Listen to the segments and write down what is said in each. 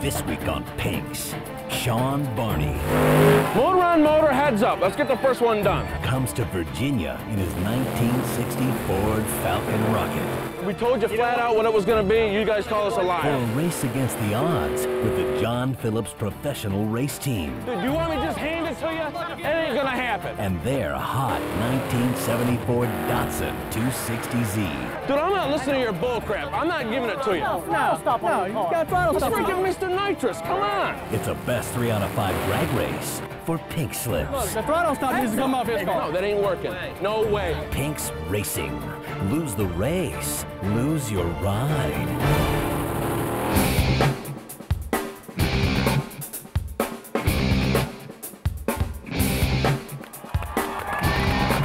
This week on Pinks, Sean Barney Motor on motor, heads up. Let's get the first one done. comes to Virginia in his 1960 Ford Falcon Rocket We told you flat out what it was going to be. You guys call us a liar. for liar. a race against the odds with the John Phillips Professional Race Team Dude, do you want me to just hand it to you? It ain't going to happen. and their hot 1974 Datsun 260Z. Dude, I'm not listening to your bull crap. I'm not giving it to you. No, no, stop no, you got throttle Let's stop. freaking Mr. Nitrous. Come on. It's a best three out of five drag race for Pink Slips. The throttle stop needs to come off his car. No, that ain't working. No way. Pink's Racing. Lose the race, lose your ride.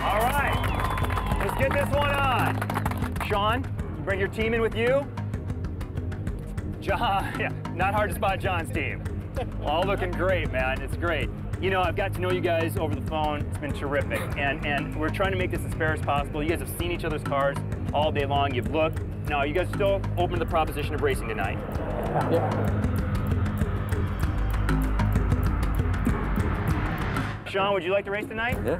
All right, let's get this one on. Sean, you bring your team in with you. John, yeah, not hard to spot John's team. All looking great, man. It's great. You know, I've got to know you guys over the phone. It's been terrific, and and we're trying to make this as fair as possible. You guys have seen each other's cars all day long. You've looked. Now, you guys still open to the proposition of racing tonight? Yeah. Sean, would you like to race tonight? Yeah.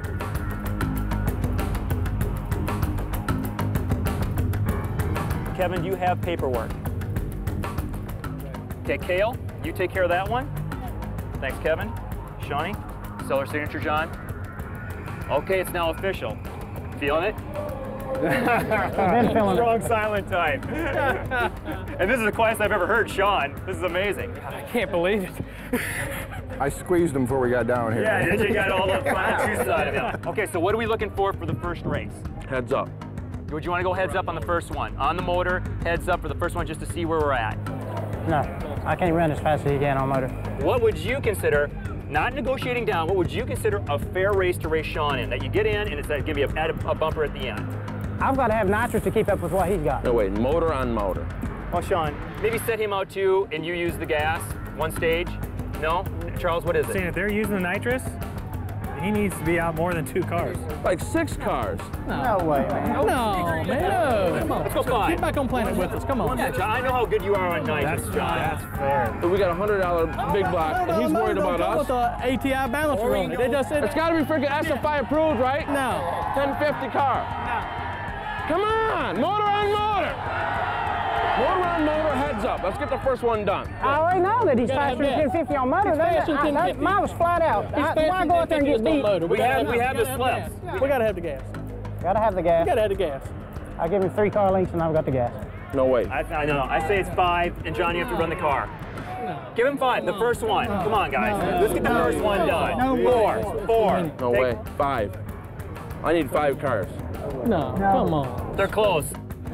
Kevin, do you have paperwork? Okay, Kale, you take care of that one. Thanks, Kevin. Shawnee, seller signature, John. Okay, it's now official. Feeling it? been feeling it. Strong silent type. and this is the quietest I've ever heard, Sean. This is amazing. I can't believe it. I squeezed them before we got down here. Yeah, did you got all the fun two side of it. Okay, so what are we looking for for the first race? Heads up. Would you want to go heads up on the first one? On the motor, heads up for the first one just to see where we're at. No, I can't run as fast as you can on motor. What would you consider, not negotiating down, what would you consider a fair race to race Sean in? That you get in and it's going to be a, add a, a bumper at the end. I've got to have nitrous to keep up with what he's got. No, wait. Motor on motor. Well, Sean, maybe set him out too and you use the gas, one stage. No? Charles, what is Saying it? if they're using the nitrous, he needs to be out more than two cars. Like six cars. No way, man. No, man, no. Come on. Let's go five. Get back on planet with us. Come on. Yeah, John, I know how good you are on nitrous, That's, John. that's fair. But we got a hundred dollar oh, big block, and he's worried about With us. the ATI balancer on it. They just said It's got to be freaking SFI approved, right? no. 1050 car. No. Come on, motor on motor. Motor on motor, heads up. Let's get the first one done. I already know that he's Gotta faster than have gas. 1050 on motor. He's That, faster than I, that, 1050. mine was flat out. I, why go out there and get beat? We have, we have the slips. We gotta have the gas. Gotta have the gas. We gotta have the gas. I give him three car lengths and I've got the gas. No way. I, I know. I say it's five, and John, you have to run the car. No. Give him five, the first one. Come on, guys. Let's get the first one done. No Four, four. No Take- way. Five. I need five cars. No, come on. They're close.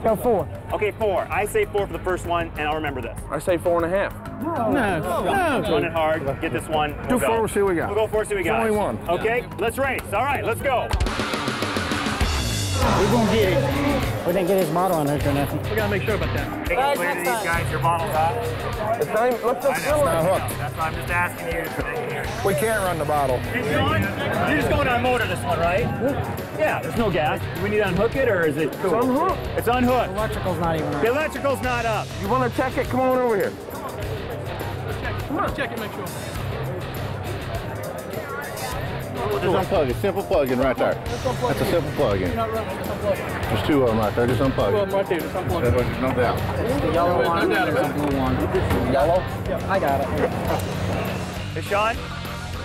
Go four. Okay, four. I say four for the first one, and I'll remember this. I say four and a half. No, no. Run it hard. Get this one. Do We'll go. four, we'll see what we got. We'll go four, see what we It's got. only one. Okay, let's race. All right, let's go. We're gonna get it. We didn't get his model on there or nothing. We gotta make sure about that. Take it clear to these guys. Your bottle's off. It's not even, let's I just know. fill I it. know. That's why I'm just asking you. for the- We can't run the bottle. Hey, Sean, you're just going on motor this one, right? Yeah, there's no gas. Do we need to unhook it, or is it cool? It's unhooked. It's unhooked. Electrical's not even The electrical's not up. You want to check it? Come on over here. Let's check it, make sure. Just unplug it. Simple plug-in right there. That's a simple plug-in. Not running, just unplug it. There's two of them right there. Just unplug Well, it. right there, just unplug There's it. no doubt. It's the Yellow one. No doubt about. Blue one. Yellow? I got it. Hey, Sean,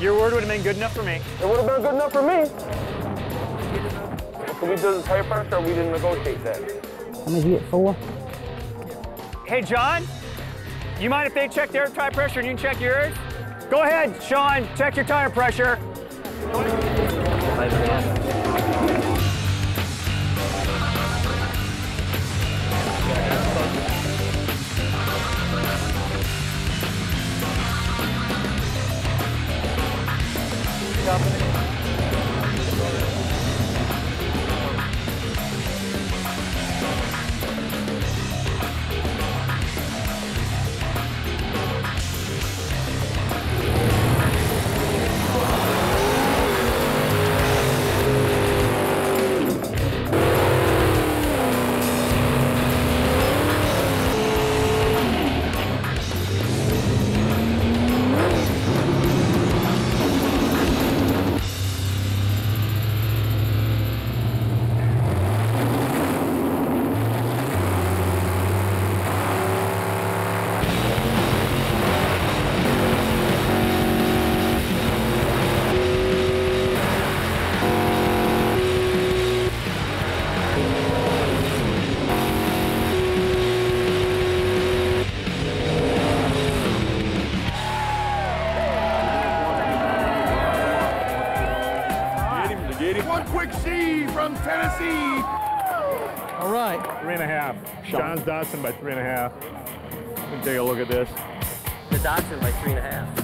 your word would have been good enough for me. It would have been good enough for me. Could we do the tire pressure or we didn't negotiate that? How many you get? Four? Hey, John, you mind if they check their tire pressure and you can check yours? Go ahead, Sean, check your tire pressure. Tennessee. All right. Three and a half. John's Datsun by three and a half. Let me take a look at this. The Datsun by three and a half.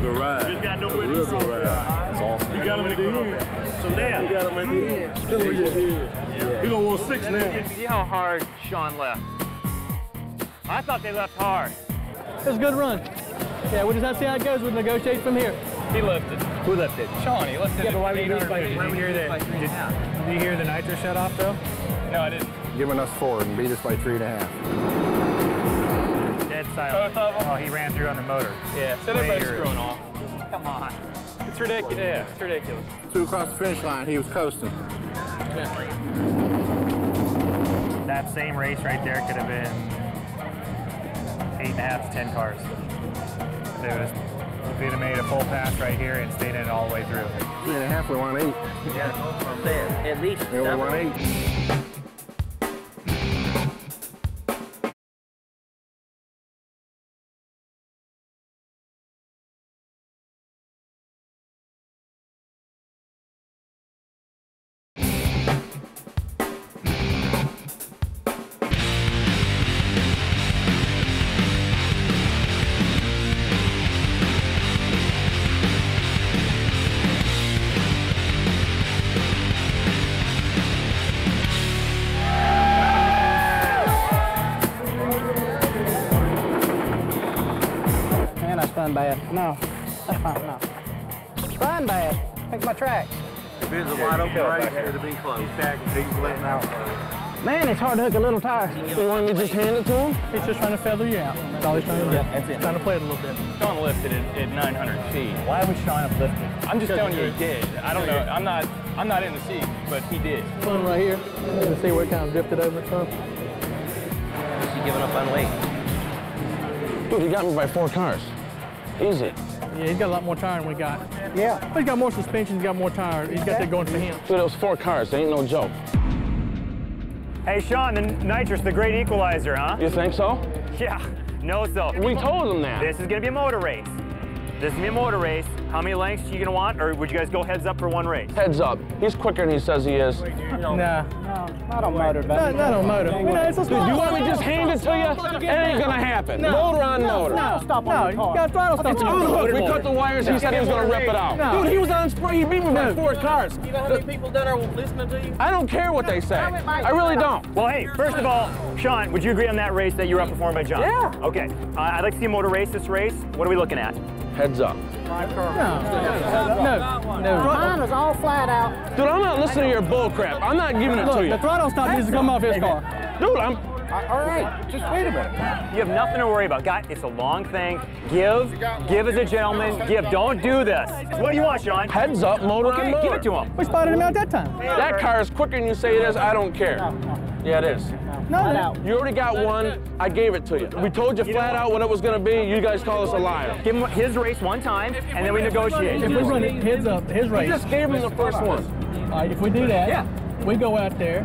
Good ride. He's got nowhere to go. That's awesome. You got him in the end. So now. You got him in the end. Still in the end. He gonna want six now. See how hard Sean left. I thought they left hard. It was a good run. Yeah, we'll just have to see how it goes. We'll negotiate from here. He lifted. Who left it? Sean, he lifted. Yeah, but why would you lose by Did Why you hear that? Did, did you hear the nitro shut off though? No, I didn't. Giving us four and beat us by three and a half. Dead silent. Both of them? Oh, he ran through on the motor. Yeah, so Way everybody's yours. screwing off. Come on. It's ridiculous. Yeah, it's ridiculous. Two across the finish line, he was coasting. That same race right there could have been eight and a half to ten cars. It was, if we'd have made a full pass right here and stayed in it all the way through. Three and a half, we won eight. Yeah, I'm saying. At least. We only won eight. Man, I spun bad. No, that's fine. No. Spun bad. Pick my track. If it's a wide open race, it'll be close. He's letting out. Man, it's hard to hook a little tire. You want me to just hand it to him? He's just trying to feather you out. That's all he's trying to do. that's it. Trying to play it a little bit. Sean lifted it at 900 feet. Why would Sean have lifted? I'm just telling you he did. I don't know. I'm not. I'm not in the seat, but he did. Put him right here. You can see where it kind of drifted over some. He's giving up on weight. Dude, he got me by four cars. Easy. Yeah, he's got a lot more tire than we got. Yeah. But he's got more suspension, he's got more tire. He's got that going for him. Dude, it was four cars. They ain't no joke. Hey, Sean, the nitrous, the great equalizer, huh? You think so? Yeah. No, so. We told him that. This is gonna be a motor race. This is gonna be a motor race. How many lengths are you gonna want, or would you guys go heads up for one race? Heads up. He's quicker than he says he is. Nah, No, not on motor, not, buddy. not on motor. You know, it's a Dude, you want me to just hand it to you? It ain't gonna happen. Motor on motor. No, stop no, on the car. got throttle stop. It's on the hook. We cut the wires. He said he was gonna rip it out. No. Dude, he was on spray. He beat me by four cars. You know how many people that are listening to you? I don't care what they say. I really don't. Well, hey, first of all, Sean, would you agree on that race that you were outperformed by John? Yeah. Okay. Uh, I'd like to see a motor race this race. What are we looking at? Heads up. No, no. No. Mine was all flat out. Dude, I'm not listening to your bull crap. I'm not giving it to you. the throttle stop needs to come off his car. Dude, I'm. All right, just wait a minute. You have nothing to worry about. Guy, it's a long thing. Give, give as a gentleman. Give. Don't do this. What do you want, Sean? Heads up, motor on motor. give it to him. We spotted him out that time. That car is quicker than you say it is. I don't care. Yeah, it is. No, out. no. You already got one. I gave it to you. We told you flat out what it was gonna be. You guys call us a liar. Give him his race one time, and then we negotiate. If we run it heads up, uh, his You race. just gave him the first one. All right, if we do that, Yeah. we go out there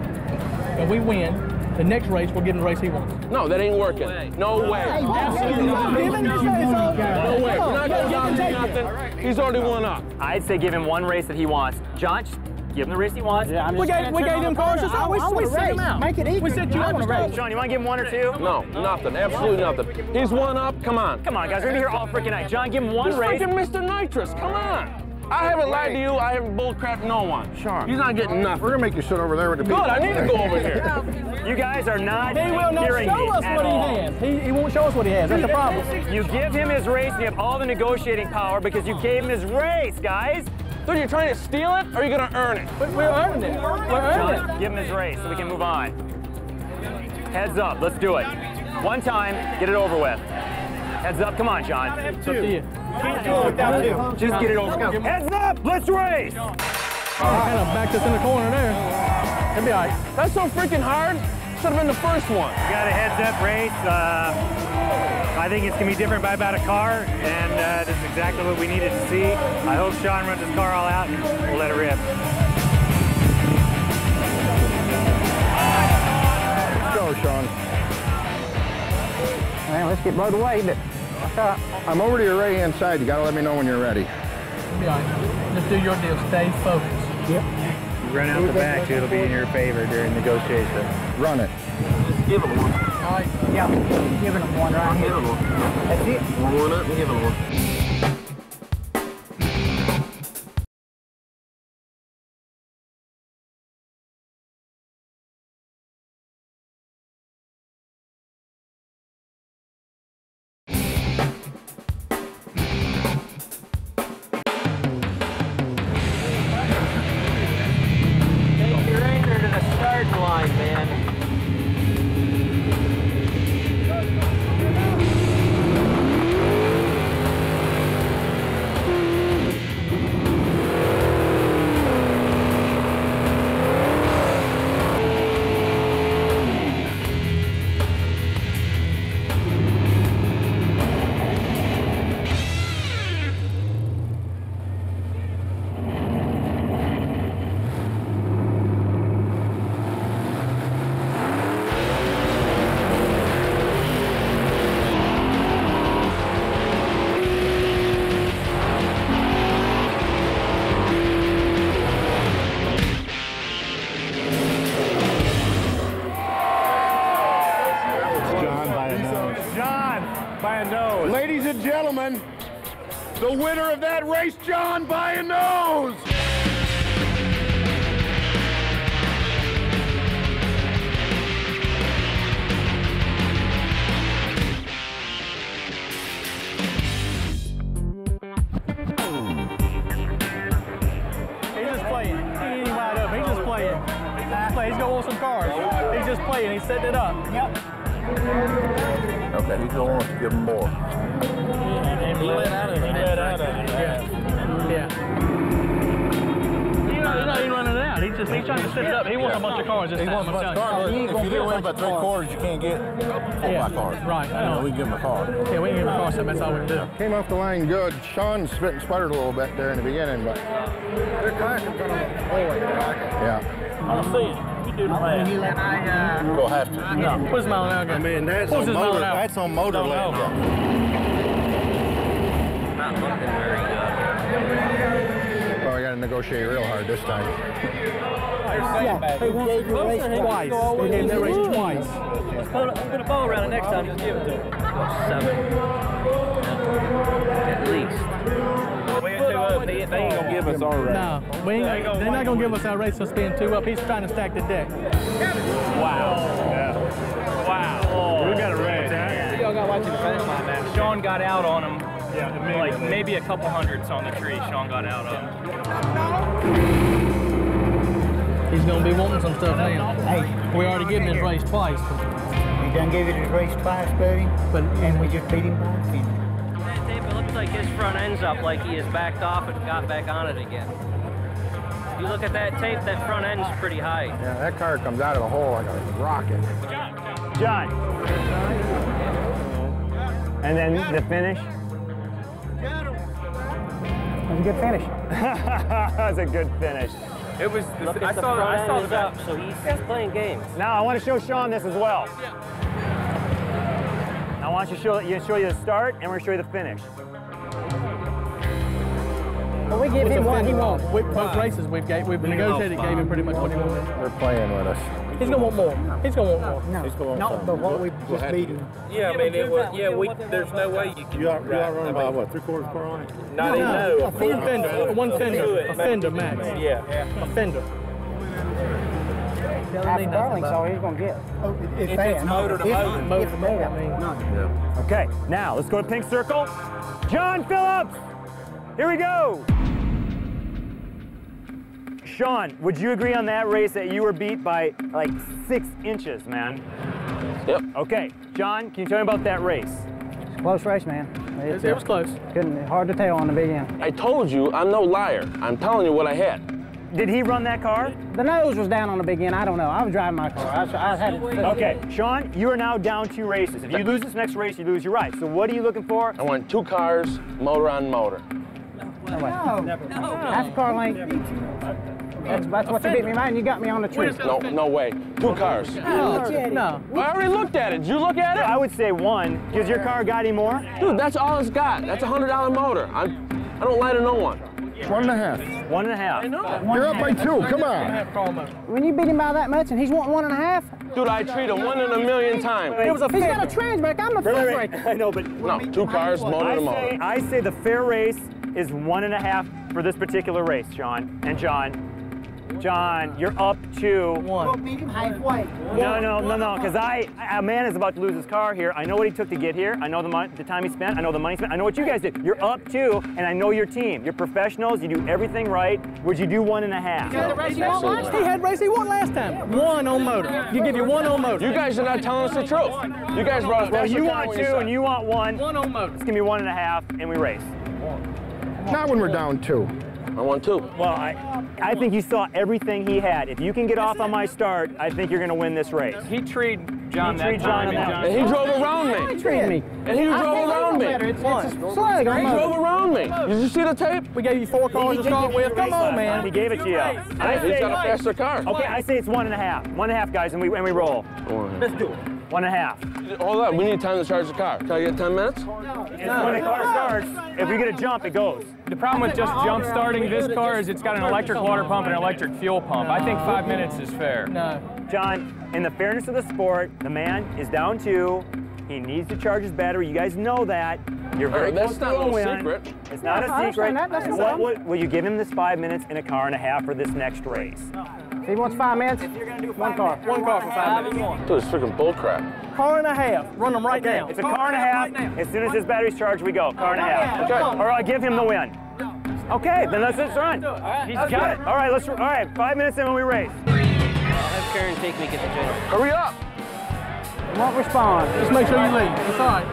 and we win. The next race, we'll give him the race he wants. No, that ain't working. No way. Absolutely not. Give him his race. No way. We're not gonna down to nothing. He's already won up. I'd say give him one race that he wants. John, just give him the race he wants. Yeah, I'm We just gave, we gave them cars. Just, I, we, I we want to sent race. him out. Make it equal. We set you up want for to race. race. Sean, you want to give him one or two? No, nothing. Absolutely nothing. He's won up. Come on. Come on, guys. We're gonna be here all freaking night. John, give him one He's race. freaking Mr. Nitrous. Come on. I haven't lied to you. I haven't bullcrapped no one. Sean. He's not getting nothing. We're gonna make you sit over there with the Good. I need to go over here. You guys are not He will not hearing show us what all. he has. He, he won't show us what he has. That's the problem. You give him his race, and you have all the negotiating power because you gave him his race, guys. Dude, you're trying to steal it or are you going to earn it? But we're earning it. We're earning it. Give him his race so we can move on. Heads up, let's do it. One time, get it over with. Heads up, come on, John. It's up to you. Just get it over. Heads up, let's race. Kind of backed us in the corner there. It'll be all right. That's so freaking hard. Should have been the first one. Got a heads-up race. Uh, I think it's gonna be different by about a car, and uh, that's exactly what we needed to see. I hope Sean runs his car all out, and we'll let it rip. Let's go, Sean. Man, let's get blowed away. But that's. I'm over to your right hand side. You gotta let me know when you're ready. It'll be. Just do your deal. Stay focused. Yep. You run out the back, it'll be in your favor during negotiation. Run it. Just Give him one. Yeah. Giving them one right here. That's it. One up and give him one. John by a nose. He's just playing. He ain't wide open. He's just playing. He's just playing. He's gonna some cars. He's just playing. He's setting it up. Yep. Okay, he's gonna to give him more. He let out of it. He let out of it. Yeah. Just he's trying to set it up. He wants a bunch of cars this He time. wants a I'm bunch of telling you. cars. If you didn't win by three quarters, you can't get four Yeah, by cars. right, I You know. We give him a car. Yeah, we can give him a car. Something. That's all we can do. Came off the line good. Sean spit and sputtered a little bit there in the beginning, but. They're cracking from Yeah. I don't see it. You do the math. And I, uh, We'll have to. No, put his mile an hour again. Man, that's What's on his motor. That's on motor Don't know. land. Well, we got to negotiate real hard this time. yeah, he gave you race Twice. They gave him that race twice. Put a ball around it next time, just give it to him. Seven. At least. Way too up. They, they ain't gonna give us our race. No, we ain't, they're not gonna give us our race for being two up. He's trying to stack the deck. Wow. Wow. Oh. We got a race. Y'all got watching the finish line now. Sean got out on him. Yeah, Like maybe a couple hundredths on the tree. Sean got out on. He's gonna be wanting some stuff now. Hey, We already given his race twice, we done gave it his race twice, buddy, but and we just beat him by a finish. That tape, it looks like his front end's up like he has backed off and got back on it again. If you look at that tape, that front end's pretty high. Yeah, that car comes out of the hole like a rocket. John. John. And then the finish. It was a good finish. That's a good finish. It was. Look I at the saw. front I saw end is that. up, so he's, he's playing games. Now I want to show Sean this as well. I want you to show you show you the start, and we're gonna show you the finish. But we give him what he wants. We, both races we've gave, we've negotiated, gave him pretty much what he wanted. They're playing with us. He's gonna want more. He's gonna want more. No, He's going not something. but what we We'll just have beat to- him. Yeah, I mean, it was. Yeah, we. There's no way you can. You are, you are running I by what, three quarters per line? Not even. No, No. a fender. One fender, one fender, a fender max. Yeah. A fender. Half Darling's all he's gonna get. If, If it's motor to motor. Motor to motor, I mean. Okay, now let's go to pink circle. John Phillips. Here we go. Sean, would you agree on that race that you were beat by like six inches, man? Yep. Okay, John, can you tell me about that race? Close race, man. It's, It was close. couldn't, hard to tell on the big end. I told you, I'm no liar. I'm telling you what I had. Did he run that car? The nose was down on the big end. I don't know. I was driving my car. I, was- I had it. Okay, Sean, you are now down two races. If you lose this next race, you lose your right. So what are you looking for? I want two cars, motor on motor. No way. Half car length. That's, that's what you beat me, man. You got me on the tree. No, no way. Two cars. Oh, no, no. I already looked at it. Did you look at it? I would say one. Does your car got any more? Dude, that's all it's got. That's a hundred dollar motor. I, I don't lie to no one. One and a half. One and a half. I know. You're up by two. Come on. When you beat him by that much and he's wanting one and a half, Dude, I treat him one in a million times. it was a he's got a transmitter. I'm a Right, foot right, breaker. I know, but No, two cars, motor I to say, motor. I say the fair race is one and a half for this particular race, John. And John, John, you're up to We'll meet him halfway. No, no, no, no, because I, a man is about to lose his car here. I know what he took to get here. I know the, mon- the time he spent. I know the money spent. I know what you guys did. You're up two, and I know your team. You're professionals. You do everything right. Would you do one and a half? He had race he won last time. One on motor. You give you one on motor. You guys are not telling us the truth. You guys brought us Well, you want two, and you want one. One on motor. It's gonna be one and a half, and we race. Not when we're down two. I want two. Well, I, I think you saw everything he had. If you can get off on my start, I think you're gonna win this race. He treed John He that treed John time. on and And he drove around me. Treat me. And he I drove around me. better. It's, it's a slug on He drove around me. Did you see the tape? We gave you four cars to start with. Come on, man. He gave it to you. I He's say, got a faster car. okay, I say it's one and a half. One and a half, guys, and we and we roll. Let's do it. One and a half. Hold on, we need time to charge the car. Can I get 10 minutes? When the car starts, if we get a jump, it goes. The problem with just jump starting this car is it's got an electric water pump and an electric fuel pump. I think five minutes is fair. No. John, in the fairness of the sport, the man is down two. He needs to charge his battery. You guys know that. You're very All right, that's close not to a a little win. secret. It's not Yeah, I a secret. understand that. That's no What would- will you give him this five minutes in a car and a half for this next race? If he wants five minutes, you're gonna do one car. One car for five minutes. Dude, it's freaking bullcrap. Car and a half. Run them right now. It's a car and a half. As soon as his battery's charged, we go. Car and a half. Okay. Or I give him the win. Okay, then let's just run. He's got it. All right, let's. All right, five minutes in when we race. I'll have Karen take me get the gin. Hurry up. Won't respond. Just make sure you leave. It's all right.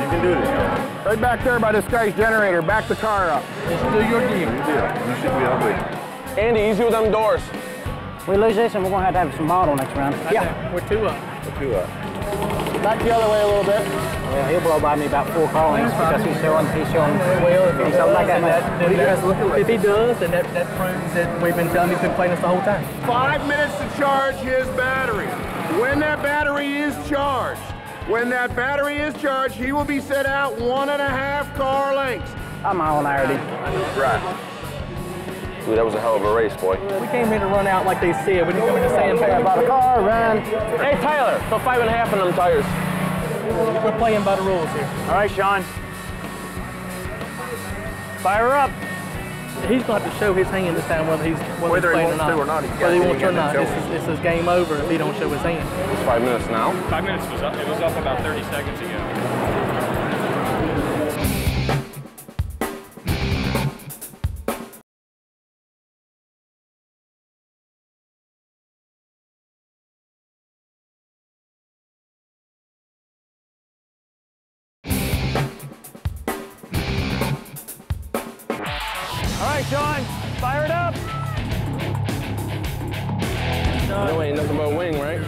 You can do this. Right back there by this guy's generator. Back the car up. Just do your deal. You should be ugly. Andy, easy with them doors. We lose this and we're going to have to have some model next round. Yeah. We're two up. We're two up. Back the other way a little bit. Yeah, he'll blow by me about four car lengths because he's showing, he's showing. Well, if he he's does, like that then much. that, then that's, if he does, then that, that proves that we've been telling him he's been playing us the whole time. Five minutes to charge his battery. When that battery is charged, when that battery is charged, he will be set out one and a half car lengths. I'm on already. Right. Dude, that was a hell of a race, boy. We came here to run out like they said. We didn't come here to say Hey, about a car, run. Hey, Tyler, put five and a half on them tires. We're playing by the rules here. All right, Sean. Fire up. He's going to have to show his hand this time whether he's whether, Whether he's playing wants to or not, he's Whether he wants to or not. it This shown. is, this is game over if he don't show his hand. It's five minutes now. Five minutes was up. It was up about 30 seconds ago. All right, Sean. Fire it up. No, ain't nothing but a wing, right?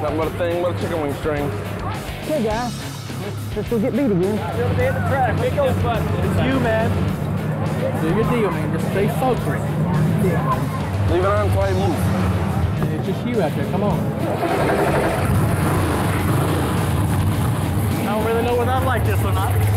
Nothing but a thing but a chicken wing string. Okay, guys. Let's, let's go get beat again. It's you, man. Do your deal, man. Just stay focused. Leave it on until I move. It's just you out there. Come on. I don't really know whether I like this or not.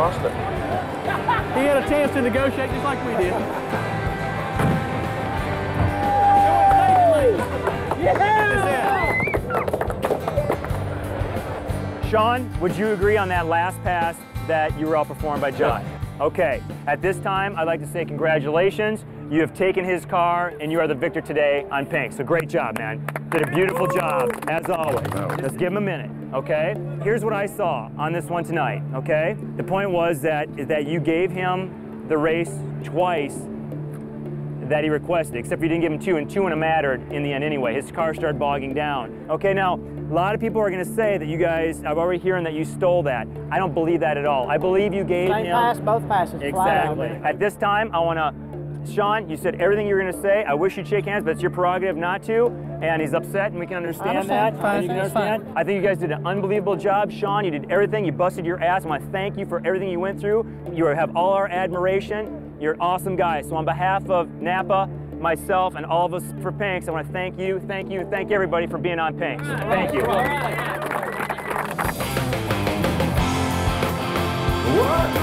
Lost it. He had a chance to negotiate just like we did. Sean, would you agree on that last pass that you were outperformed by John? Okay, at this time, I'd like to say congratulations. You have taken his car and you are the victor today on Pink. So great job, man. Did a beautiful job, as always. Let's give him a minute, okay? Here's what I saw on this one tonight, okay? The point was that, is that you gave him the race twice that he requested, except you didn't give him two, and two wouldn't have mattered in the end anyway. His car started bogging down. Okay, now, a lot of people are going to say that you guys, I've already hearing that you stole that. I don't believe that at all. I believe you gave Same him. pass, both passes. Exactly. At this time, I want to, Sean, you said everything you were going to say. I wish you'd shake hands, but it's your prerogative not to. And he's upset, and we can understand, understand. that. Fine, you can it's fine. understand. I think you guys did an unbelievable job. Sean, you did everything. You busted your ass. I want to thank you for everything you went through. You have all our admiration. You're an awesome guy. So on behalf of Napa, myself, and all of us for Pinks, I want to thank you, thank you, thank everybody for being on Pinks. Thank you. happiest